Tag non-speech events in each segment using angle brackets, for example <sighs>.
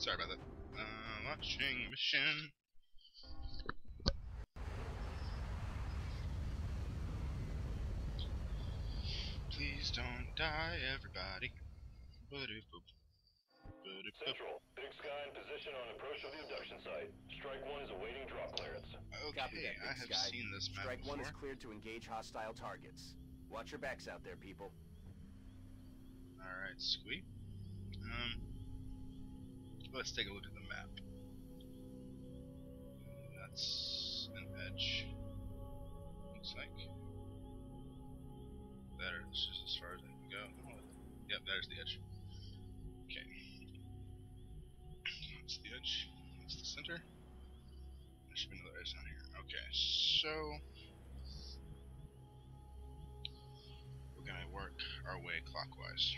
Sorry about that. Uh, launching mission. Please don't die, everybody. Ba-doop-boop. Ba-doop-boop. Central, Big Sky in position on approach of the abduction site. Strike one is awaiting drop clearance. Copy Okay, that, I have Sky. seen this map Strike one is cleared to engage hostile targets. Watch your backs out there, people. Alright, sweet. Um, let's take a look at the map. That's an edge. Looks like. That's just as far as I can go. Yep, there's the edge. Okay. That's the edge. That's the center. There should be another edge down here. Okay, so we're gonna work our way clockwise.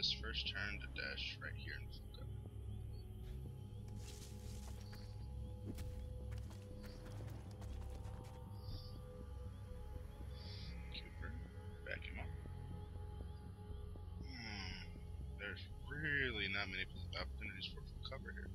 This first turn to dash right here in full cover. Cooper, back him up. Hmm, there's really not many opportunities for full cover here.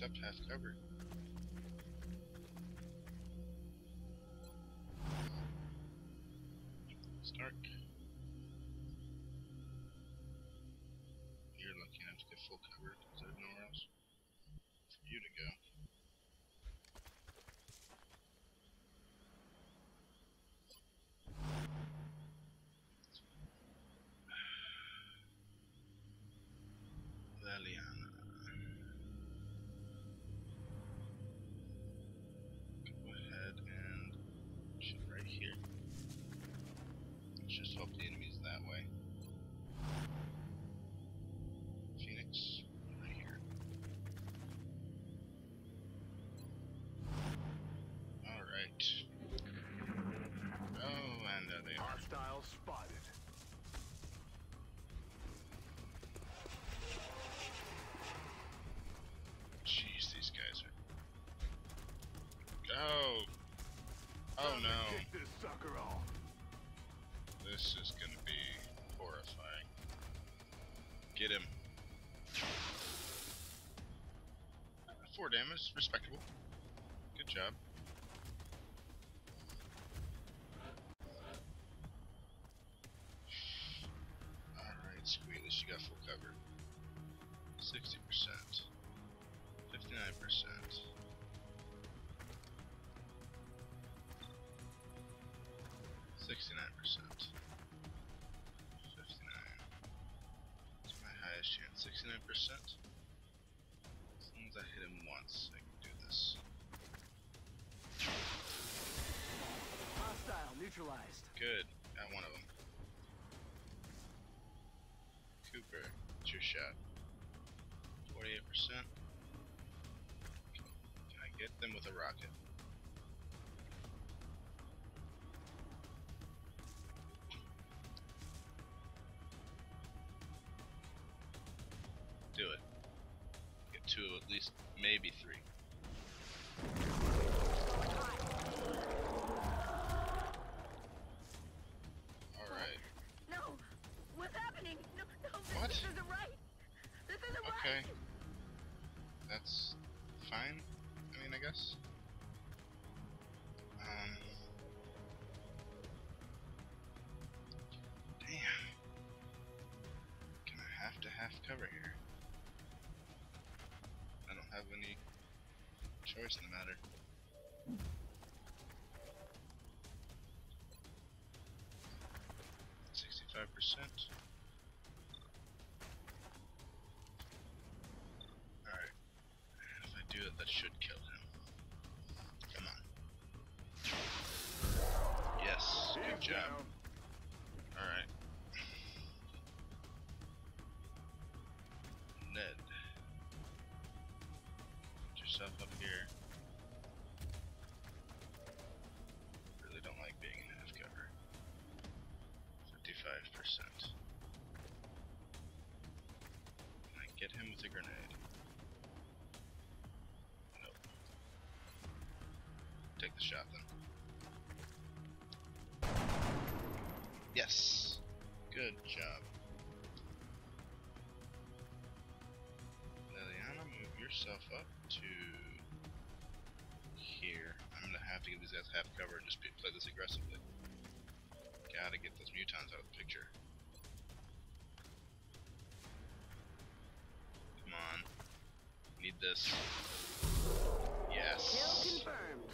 Accept half cover. Stark. You're lucky enough to get full cover because there's nowhere else for you to go. Get him. Four damage, respectable. Good job. Alright, sweet, you got full cover. 60%. 59%. Sixty-nine percent. 69%. As long as I hit him once, I can do this. Hostile neutralized. Good. Got one of them. Cooper, it's your shot. 48%. Can I get them with a rocket? Maybe three. Alright. No! What's happening? No, no, this, What? this isn't right! This isn't Okay. right! That's fine. I mean, I guess. Choice in the matter. Sixty-five percent. Alright. If I do it, that should kill him. Come on. Yes, good job. Alright. dead. Yourself up here. Really don't like being in half cover. 55%. Can I get him with a grenade? Nope. Take the shot then. Yes. Good job. Liliana, move yourself up to gonna have to give these guys half cover and just be, play this aggressively. Gotta get those mutons out of the picture. Come on. Need this. Yes. Kill confirmed.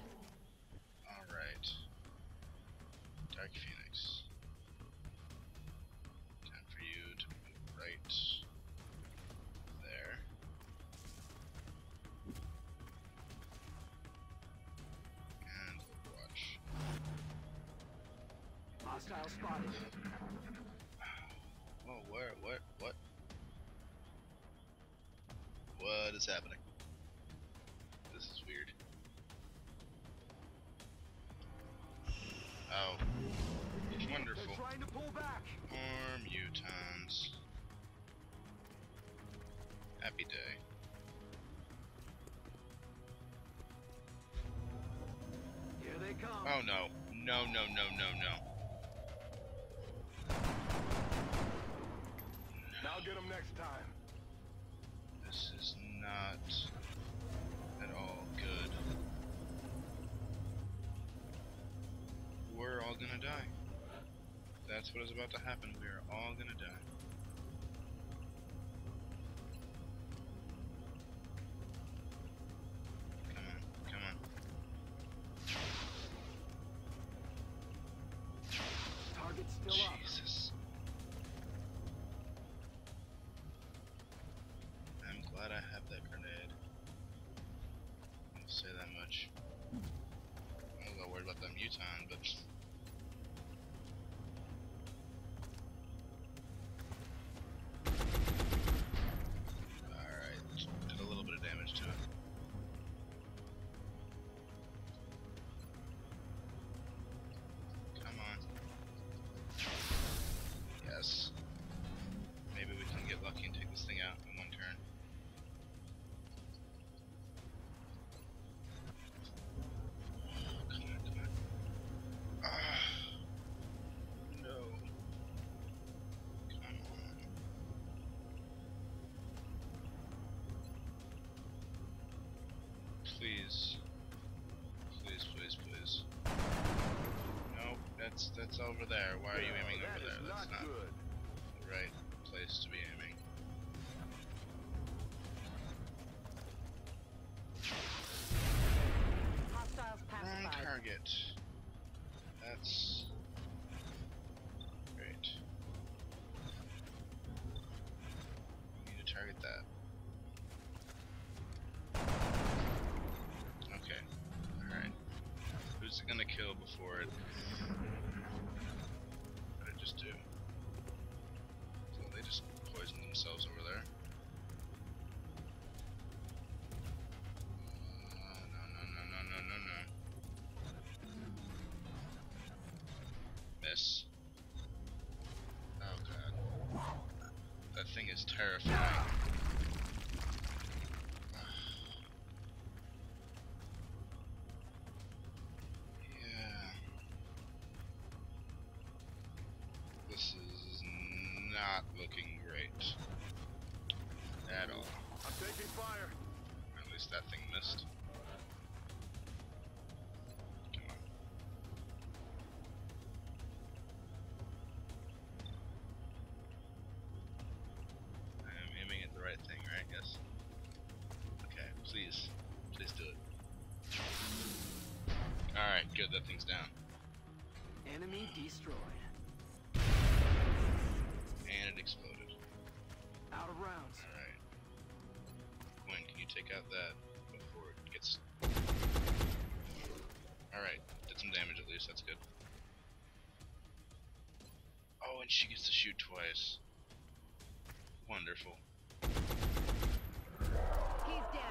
Alright. Dark Phoenix. Is happening? This is weird. Oh. Wonderful. trying to pull back. More mutons. Happy day. Here they come. Oh no. No, no, no, no, no. I'll get them next time. That's what is about to happen. We are all gonna die. Please. Please, please, please. Nope, that's that's over there. Why are you aiming over there? That's not good. the right place to be aiming. Gonna kill before it? What did it just do? So they just poisoned themselves over there. Uh, no, no, no, no, no, no, no. Miss. Oh god. That thing is terrifying. That thing's down. Enemy destroyed. And it exploded. Out of rounds. Alright. Gwen, can you take out that before it gets. Alright, did some damage at least, that's good. Oh, and she gets to shoot twice. Wonderful.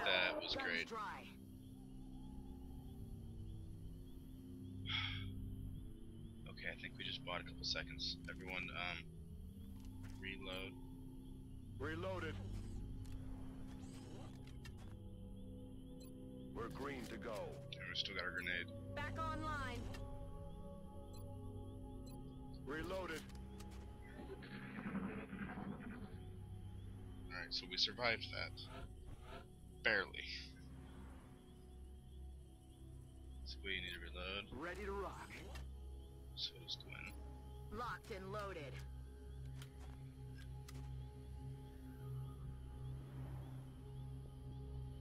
That was great. Okay, I think we just bought a couple seconds. Everyone, um, reload. Reloaded. We're green to go. And we still got our grenade. Back online. Reloaded. Alright, so we survived that. Barely. So we need to reload. Ready to rock. So does Gwen. Locked and loaded.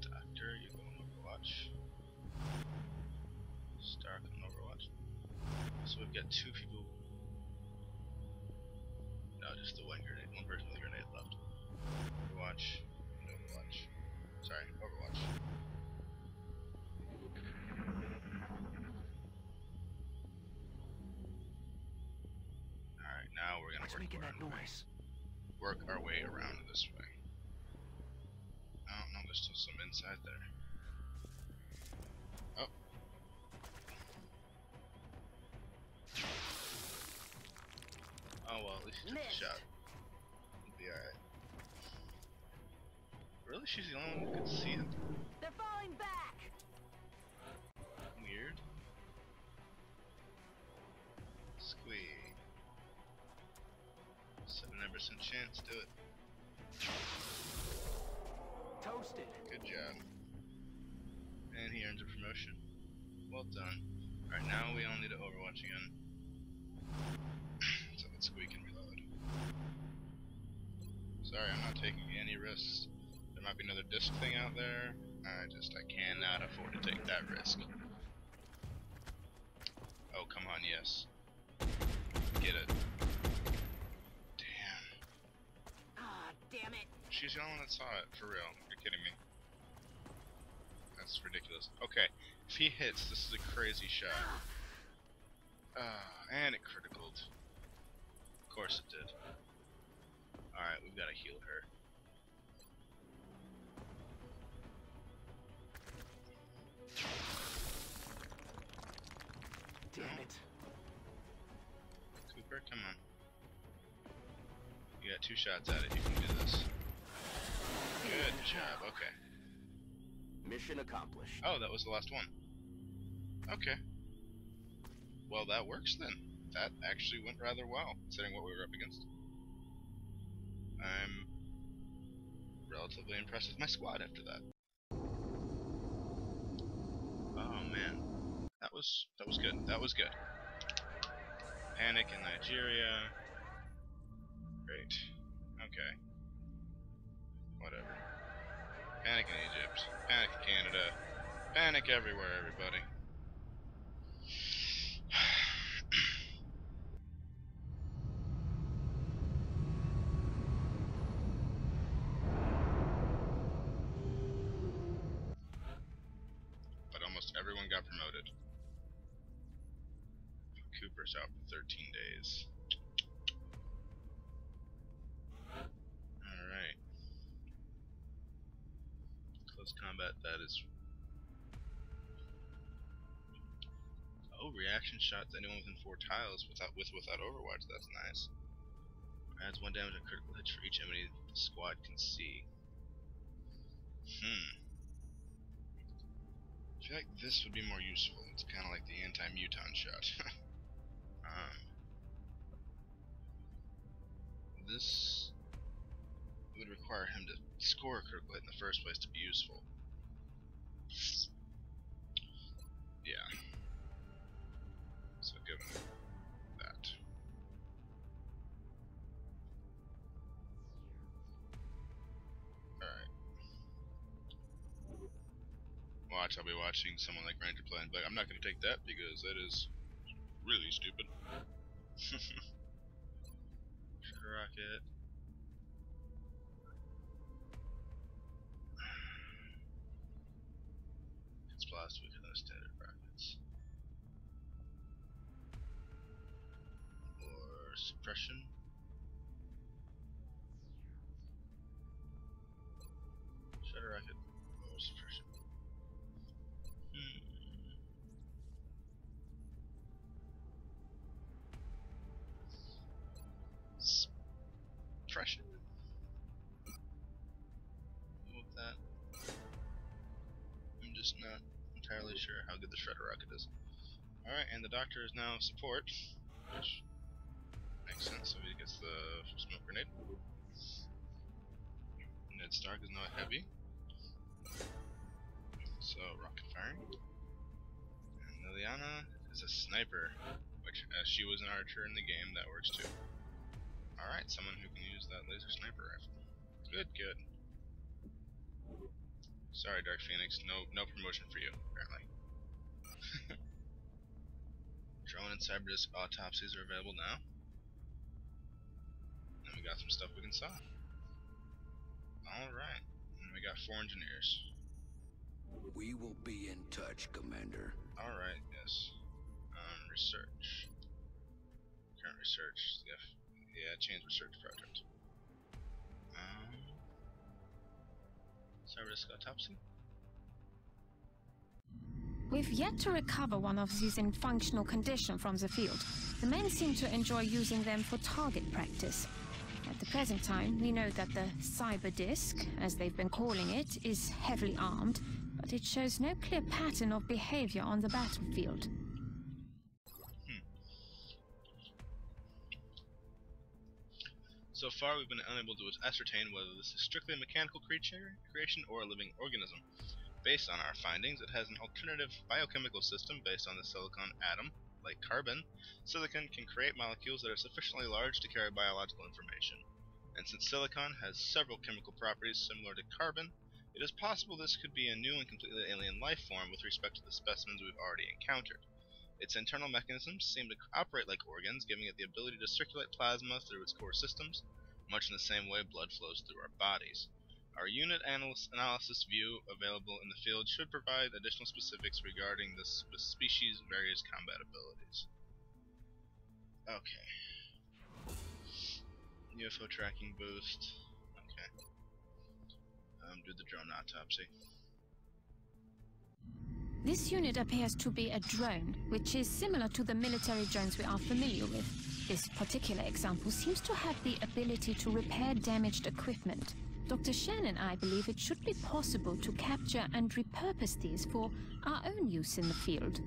Doctor, you go on Overwatch. Stark on Overwatch. So we've got two people. No, just the one grenade. One person with a grenade left. Overwatch. What's work making that around the way- noise? work our way around this way. Oh no, there's still some inside there. Oh. Oh well, at least he took the Missed. shot. He'll be alright. Really? She's the only one who could see it? They're falling back. 79% chance, do it. Toasted. Good job. And he earns a promotion. Well done. Alright, now we all need to Overwatch again. <clears throat> so let's squeak and reload. Sorry, I'm not taking any risks. There might be another disc thing out there. I just, I cannot afford to take that risk. Oh, come on, yes. Get it. Damn. Ah, damn it. She's the only one that saw it, for real. You're kidding me. That's ridiculous. Okay, if he hits, this is a crazy shot. Ah, and it criticaled. Of course it did. Alright, we've got to heal her. Damn it. Cooper, come on. You got two shots at it, you can do this. Good job, okay. Mission accomplished. Oh, that was the last one. Okay. Well, that works then. That actually went rather well, considering what we were up against. I'm relatively impressed with my squad after that. Oh man, that was that was good. That was good. Panic in Nigeria. Great. Okay. Whatever. Panic in Egypt. Panic in Canada. Panic everywhere, everybody. <sighs> <sighs> Combat, that is. Oh, reaction shots anyone within four tiles without with without Overwatch. That's nice. Adds one damage and critical hits for each enemy the squad can see. Hmm. I feel like this would be more useful. It's kind of like the anti-muton shot. <laughs> um, this would require him to score a critical hit in the first place to be useful. Yeah. So give him that. Alright. Watch, I'll be watching someone like Ranger play but I'm not gonna take that because that is really stupid. <laughs> Rocket. suppression. Shredder rocket, more suppression. Hmm. Suppression? With that. I'm just not entirely sure how good the shredder rocket is. Alright, and the doctor is now support. Which makes sense. So he gets the smoke grenade. Ned Stark is not heavy. So rocket firing. And Liliana is a sniper, which as she was an archer in the game, that works too. Alright, someone who can use that laser sniper rifle. Good, good. Sorry, Dark Phoenix, no no promotion for you, apparently. <laughs> Drone and Cyberdisc autopsies are available now. And we got some stuff we can sell. Alright. And we got four engineers. We will be in touch, Commander. Alright, yes. Um, research. Current research. Yeah, yeah change research project. Um, Cyberdisc autopsy? We've yet to recover one of these in functional condition from the field. The men seem to enjoy using them for target practice. At the present time, we know that the cyber disc, as they've been calling it, is heavily armed, but it shows no clear pattern of behavior on the battlefield. So far, we've been unable to ascertain whether this is strictly a mechanical creature, creation or a living organism. Based on our findings, it has an alternative biochemical system based on the silicon atom. Like carbon, silicon can create molecules that are sufficiently large to carry biological information. And since silicon has several chemical properties similar to carbon, it is possible this could be a new and completely alien life form with respect to the specimens we've already encountered. Its internal mechanisms seem to operate like organs, giving it the ability to circulate plasma through its core systems, much in the same way blood flows through our bodies. Our unit analysis, analysis view available in the field should provide additional specifics regarding the species' various combat abilities. Okay. UFO tracking boost. Okay. Um, do the drone autopsy. This unit appears to be a drone, which is similar to the military drones we are familiar with. This particular example seems to have the ability to repair damaged equipment. Dr. Shen and I believe it should be possible to capture and repurpose these for our own use in the field.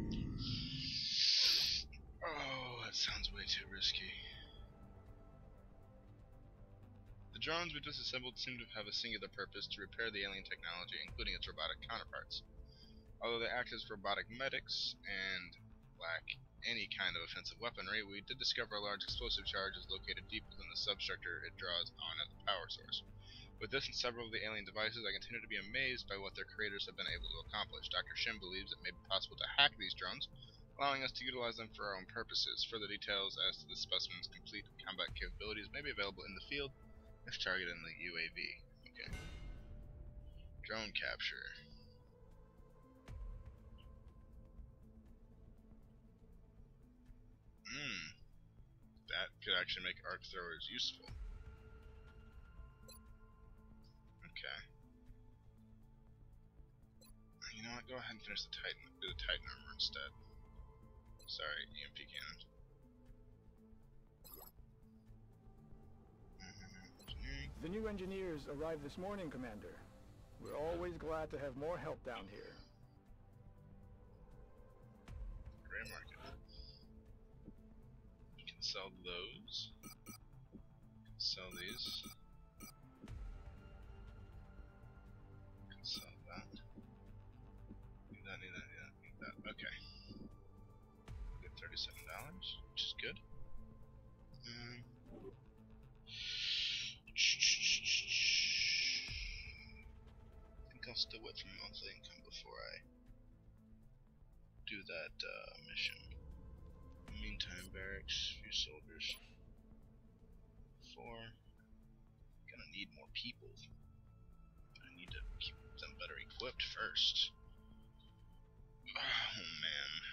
Oh, that sounds way too risky. The drones we disassembled seem to have a singular purpose to repair the alien technology, including its robotic counterparts. Although they act as robotic medics and lack any kind of offensive weaponry, we did discover a large explosive charge is located deep within the substructure it draws on as the power source. With this and several of the alien devices, I continue to be amazed by what their creators have been able to accomplish. Dr. Shen believes it may be possible to hack these drones, allowing us to utilize them for our own purposes. Further details as to the specimen's complete combat capabilities may be available in the field if targeted in the UAV. Okay. Drone capture. Hmm. That could actually make arc throwers useful. Okay. You know what? Go ahead and finish the Titan. Do the Titan armor instead. Sorry, EMP cannon. Mm-hmm. The new engineers arrived this morning, Commander. We're always glad to have more help down here. Gray market. We can sell those. Sell these. Dollars, which is good. Um, I think I'll still wait for monthly income before I do that uh, mission. Meantime, barracks, few soldiers. Four. Gonna need more people. I need to keep them better equipped first. <sighs> Um,